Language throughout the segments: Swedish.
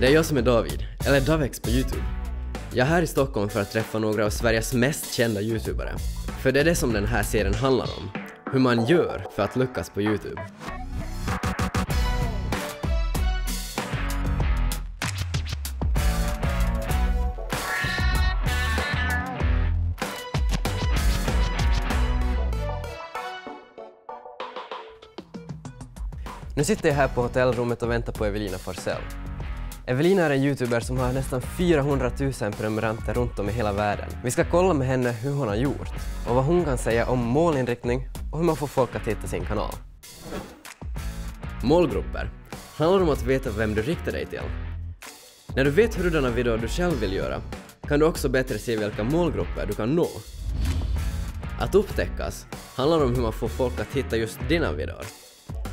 Det är jag som är David, eller Davex på Youtube. Jag är här i Stockholm för att träffa några av Sveriges mest kända Youtubare. För det är det som den här serien handlar om. Hur man gör för att lyckas på Youtube. Nu sitter jag här på hotellrummet och väntar på Evelina Forsell. Evelina är en youtuber som har nästan 400 000 prenumeranter runt om i hela världen. Vi ska kolla med henne hur hon har gjort och vad hon kan säga om målinriktning och hur man får folk att hitta sin kanal. Målgrupper handlar om att veta vem du riktar dig till. När du vet hurdana videor du själv vill göra kan du också bättre se vilka målgrupper du kan nå. Att upptäckas handlar om hur man får folk att hitta just dina videor.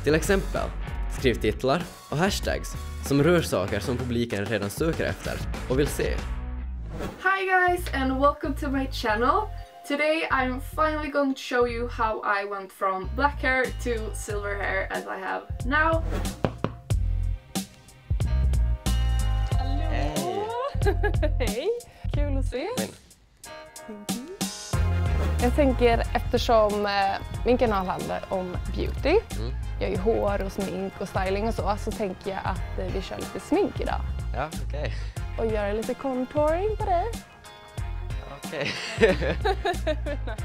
Till exempel, skriv titlar och hashtags som rör saker som publiken redan söker efter och vill se. Hi guys and welcome to my channel. Today I'm finally going to show you how I went from black hair to silver hair as I have now. Hej! Kul att se. Jag tänker eftersom eh, min kanal handlar om beauty, Mm. jag gör hår och smink och styling och så, så tänker jag att eh, vi kör lite smink idag. Ja, okej. Och gör lite contouring på dig. Okej.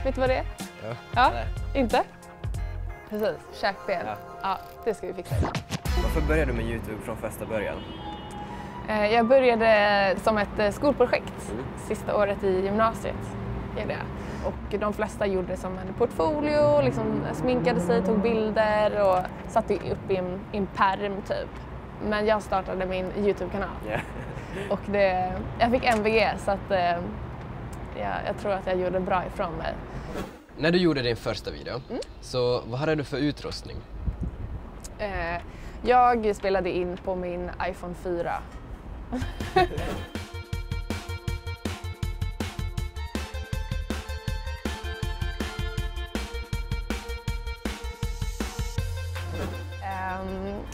Vet du vad det är? Ja. Ja, Nej. inte? Precis, käkben. Ja. Ja. det ska vi fixa idag. Varför började du med Youtube från första början? Eh, Jag började som ett skolprojekt Mm. sista året i gymnasiet. Gjorde jag. Och de flesta gjorde det som en portfolio, liksom sminkade sig, tog bilder och satte upp i en, i en pärm typ. Men jag startade min Youtube-kanal Ja. och det, jag fick MVG så att eh, jag, jag tror att jag gjorde bra ifrån mig. När du gjorde din första video, så vad hade du för utrustning? Eh, jag spelade in på min iPhone 4.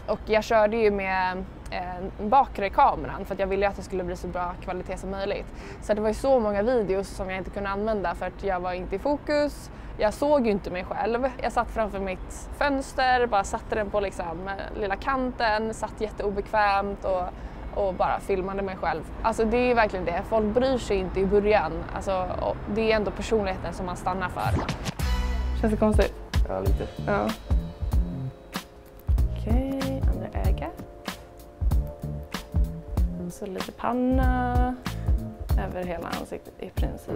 och jag körde ju med eh, bakre kameran för att jag ville att det skulle bli så bra kvalitet som möjligt. Så det var ju så många videos som jag inte kunde använda för att jag var inte i fokus. Jag såg ju inte mig själv. Jag satt framför mitt fönster, bara satte den på liksom eh, lilla kanten, satt jätteobekvämt och, och bara filmade mig själv. Alltså det är verkligen det, folk bryr sig inte i början. Alltså, det är ändå personligheten som man stannar för. Känns det konstigt? Ja, lite. Ja. Så lite panna över hela ansiktet i princip.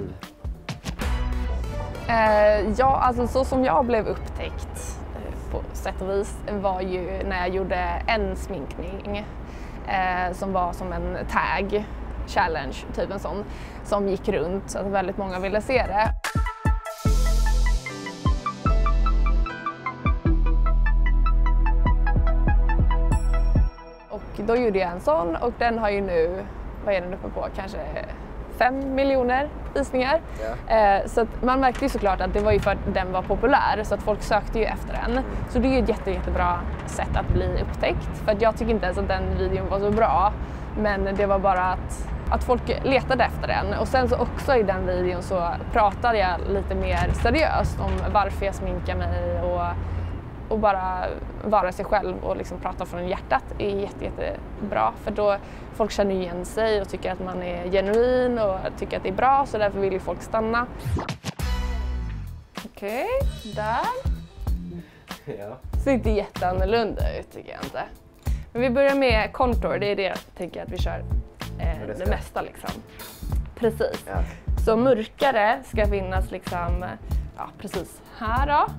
Eh, ja, alltså så som jag blev upptäckt eh, på sätt och vis var ju när jag gjorde en sminkning eh, som var som en tag, challenge, typ en sån, som gick runt så att väldigt många ville se det. Då gjorde jag en sån och den har ju nu, vad är den uppe på, kanske fem miljoner visningar. Eh, så man märkte ju såklart att det var ju för att den var populär så att folk sökte ju efter den. Så det är ju ett jätte, jättebra sätt att bli upptäckt. För att jag tycker inte ens att den videon var så bra. Men det var bara att, att folk letade efter den. Och sen så också i den videon så pratade jag lite mer seriöst om varför jag sminkar mig och och bara vara sig själv och liksom prata från hjärtat är jätte, jättebra för då folk känner igen sig och tycker att man är genuin och tycker att det är bra så därför vill ju folk stanna. Okej, där. Ja. Ser inte jätteannorlunda ut tycker jag inte. Men vi börjar med contour, det är det jag tänker att vi kör eh, det det, mesta liksom. Precis. Ja. Så mörkare ska finnas liksom, ja precis här då.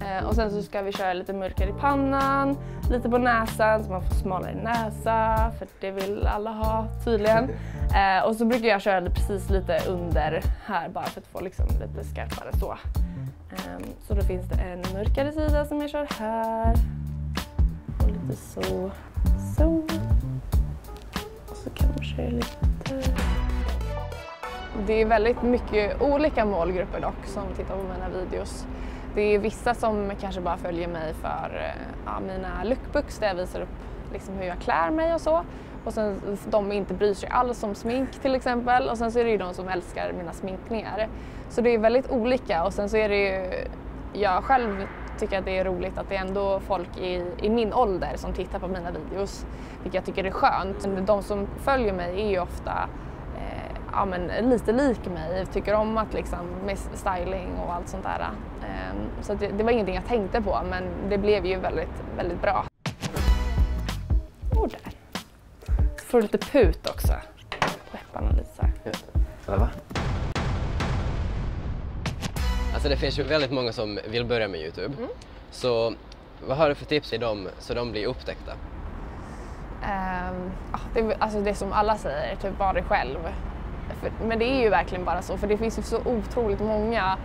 Eh, och sen så ska vi köra lite mörkare i pannan, lite på näsan så man får smalare näsa, för det vill alla ha tydligen. Eh, och så brukar jag köra precis lite under här bara för att få liksom lite skarpare så. Ehm, så då finns det en mörkare sida som jag kör här. Och lite så. Så. Och så kanske lite det är väldigt mycket olika målgrupper dock som tittar på mina videos. Det är vissa som kanske bara följer mig för eh, ja, mina lookbooks där jag visar upp liksom hur jag klär mig och så. och sen de inte bryr sig alls om smink till exempel och sen så är det ju de som älskar mina sminkningar. Så det är väldigt olika och sen så är det ju, jag själv tycker att det är roligt att det är ändå folk i, i min ålder som tittar på mina videos, vilket jag tycker är skönt. De som följer mig är ju ofta ja, men lite lik mig, tycker om att liksom med styling och allt sånt där. Eh, så det, det, var ingenting jag tänkte på men det blev ju väldigt, väldigt bra. Och där. Så får du lite put också. Läpparna lite så här. Ja. Va? Alltså det finns ju väldigt många som vill börja med Youtube. Mm. Så vad har du för tips till dem så de blir upptäckta? Um, det, alltså det som alla säger, typ var dig själv. För, men det är ju verkligen bara så, för det finns ju så otroligt många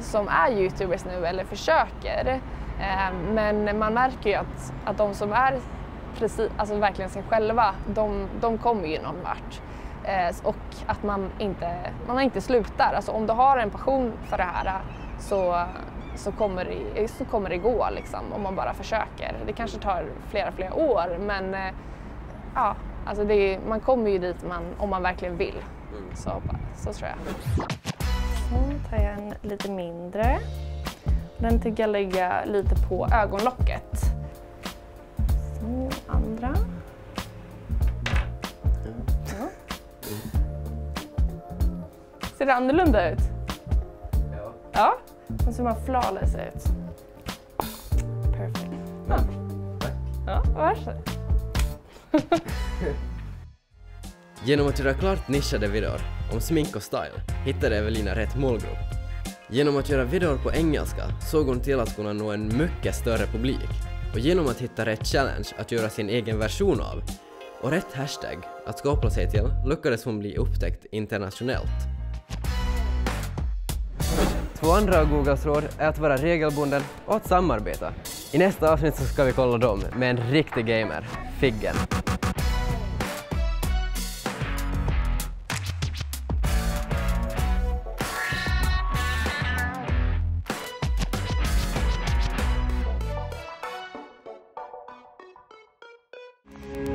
som är Youtubers nu eller försöker. Eh, men man märker ju att, att de som är precis, alltså verkligen sig själva, de, de kommer ju någon vart. Eh, och att man inte, man inte slutar. Alltså om du har en passion för det här så, så, kommer, det, så kommer det gå liksom, om man bara försöker. Det kanske tar flera, flera år men eh, ja, alltså det, man kommer ju dit man, om man verkligen vill. Mm. Så, så tror jag. Så tar jag en lite mindre. Den tycker jag lägga lite på ögonlocket. Så, andra. Ser det annorlunda ut? Ja. Ja, den ser man flawless ut. Perfect. Ja, ja varsågod. Genom att göra klart nischade videor om smink och style hittade Evelina rätt målgrupp. Genom att göra videor på engelska såg hon till att kunna nå en mycket större publik och genom att hitta rätt challenge att göra sin egen version av och rätt hashtag att koppla sig till lyckades hon bli upptäckt internationellt. Två andra av Googles råd är att vara regelbunden och att samarbeta. I nästa avsnitt så ska vi kolla dem med en riktig gamer, Figgen. you.